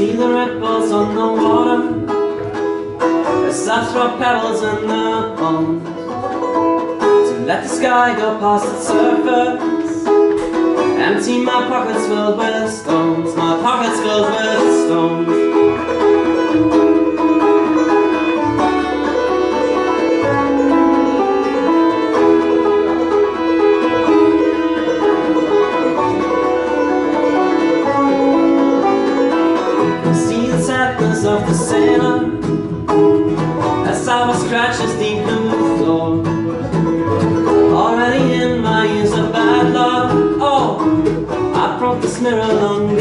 see the ripples on the water As I throw pebbles in the pond. To let the sky go past the surface Empty my pockets filled with stones My pockets filled with stones of the sailor As I was scratches deep in the floor. Already in my years of bad luck Oh, I broke this mirror long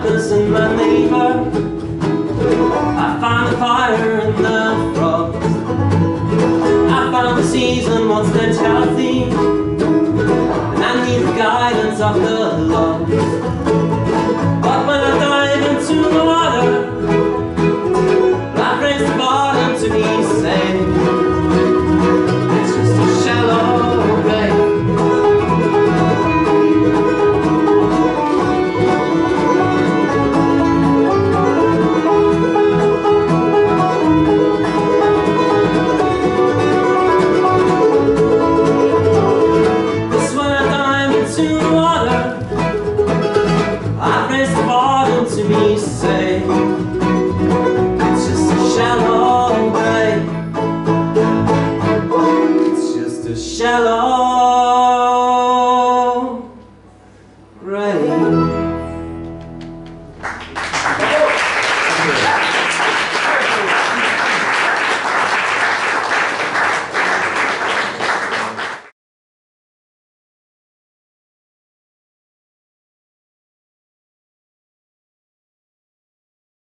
darkness in my neighbor. I found a fire in the frost I found the season once that's healthy. And I need the guidance of the lost But when I dive into the water I raise the bottom to be safe to be safe. It's just a shallow grave It's just a shallow